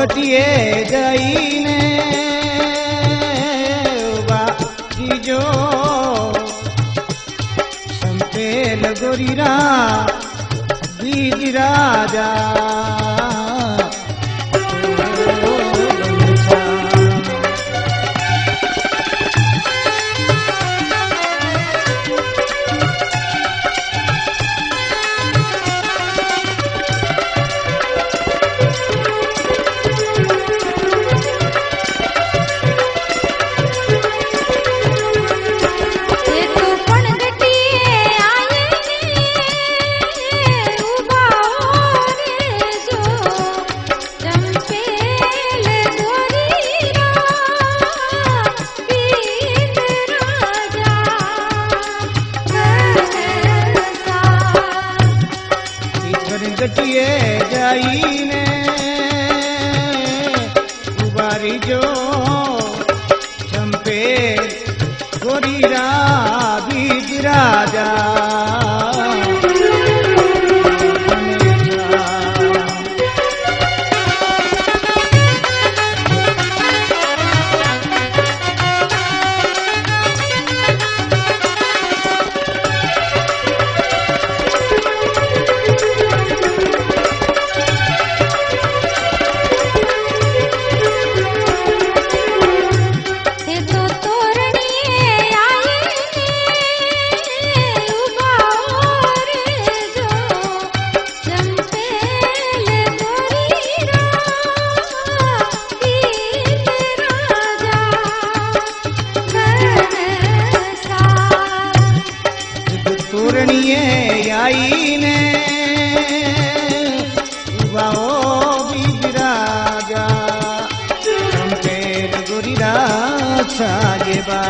વટીએ જઈને બાજીજો સંપેલ ગોરીરા બીજ રાજા जो चंपे गोरी राबी बिराजा। छागे बा